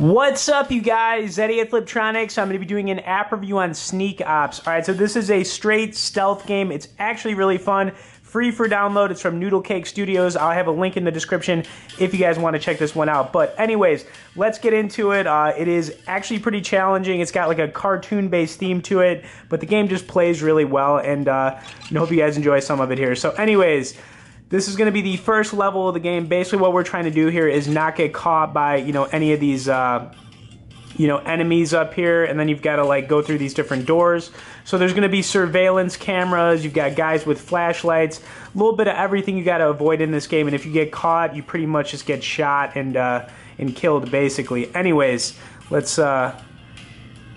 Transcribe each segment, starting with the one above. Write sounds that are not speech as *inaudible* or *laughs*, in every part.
What's up, you guys? Eddie at Fliptroniks. I'm going to be doing an app review on Sneaky Ops. All right, so this is a straight stealth game. It's actually really fun. Free for download. It's from Noodlecake Studios. I'll have a link in the description if you guys want to check this one out. But anyways, let's get into it. Uh, it is actually pretty challenging. It's got like a cartoon-based theme to it, but the game just plays really well, and uh, I hope you guys enjoy some of it here. So anyways, this is going to be the first level of the game. Basically, what we're trying to do here is not get caught by, you know, any of these, uh, you know, enemies up here. And then you've got to, like, go through these different doors. So there's going to be surveillance cameras. You've got guys with flashlights. A little bit of everything you got to avoid in this game. And if you get caught, you pretty much just get shot and, uh, and killed, basically. Anyways, let's... Uh,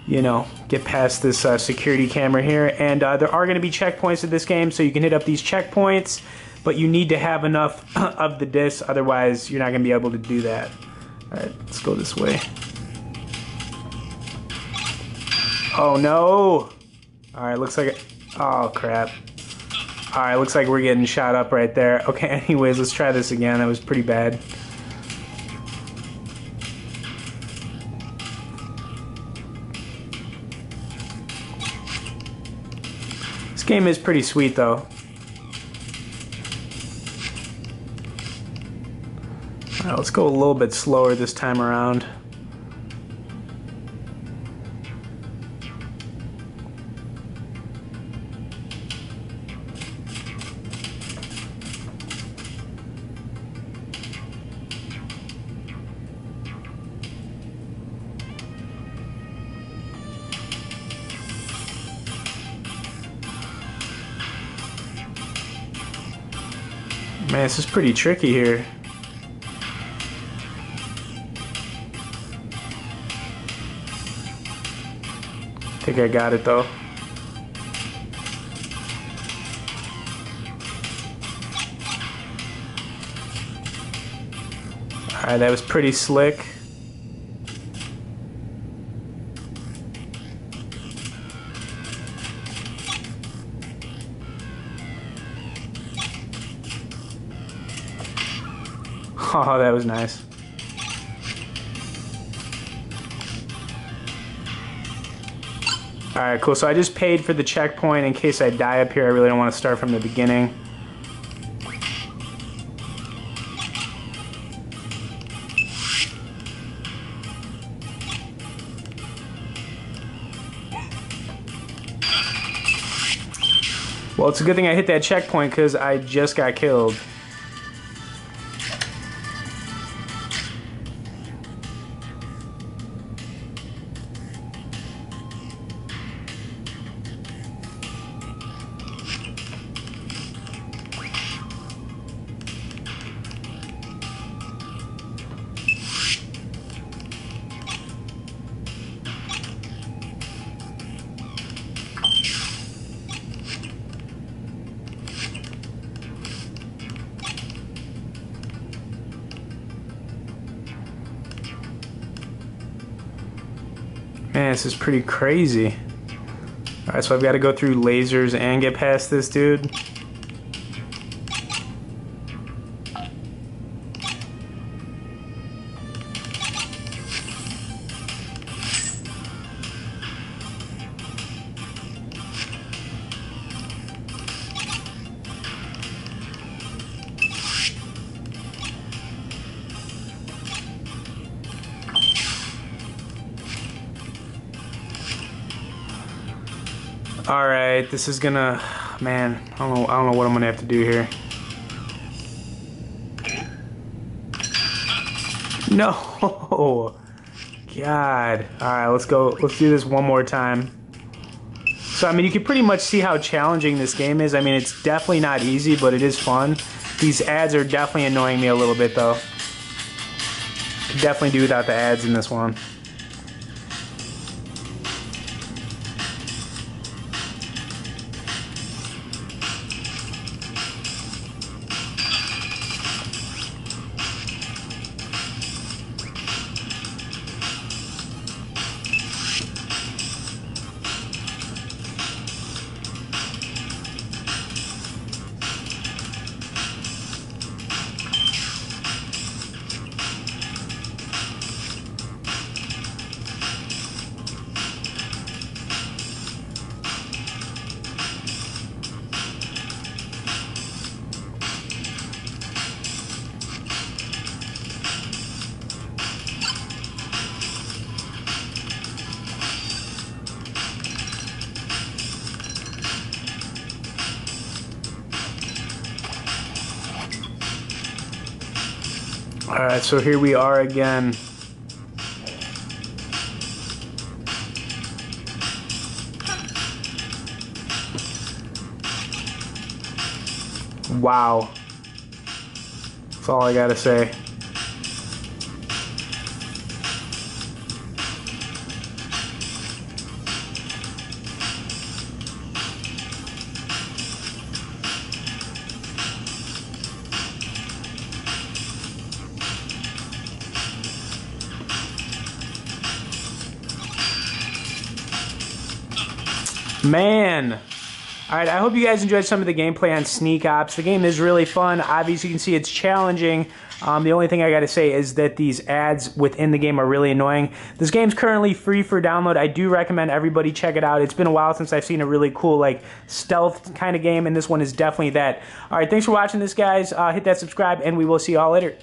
you know, get past this uh, security camera here. And uh, there are going to be checkpoints in this game, so you can hit up these checkpoints but you need to have enough *clears throat* of the disc, otherwise you're not going to be able to do that. Alright, let's go this way. Oh no! Alright, looks like... Oh crap. Alright, looks like we're getting shot up right there. *laughs* Okay, anyways, let's try this again. That was pretty bad. This game is pretty sweet though. Let's go a little bit slower this time around. Man, this is pretty tricky here. Think I got it though. Alright, that was pretty slick. *laughs* Oh, that was nice. Alright, cool. So I just paid for the checkpoint in case I die up here. I really don't want to start from the beginning. Well, it's a good thing I hit that checkpoint because I just got killed. Man, this is pretty crazy. Alright, so I've got to go through lasers and get past this dude. All right, this is gonna, man, I don't know, I don't know what I'm gonna have to do here. No, *laughs* God. All right, let's go. Let's do this one more time. So, I mean, you can pretty much see how challenging this game is. I mean, it's definitely not easy, but it is fun. These ads are definitely annoying me a little bit, though. Could definitely do without the ads in this one. Alright, so here we are again. Wow. That's all I gotta say. Man. All right, I hope you guys enjoyed some of the gameplay on Sneaky Ops. The game is really fun. Obviously, you can see it's challenging. Um, the only thing I got to say is that these ads within the game are really annoying. This game's currently free for download. I do recommend everybody check it out. It's been a while since I've seen a really cool like stealth kind of game, and this one is definitely that. All right, thanks for watching this, guys. Uh, hit that subscribe, and we will see you all later.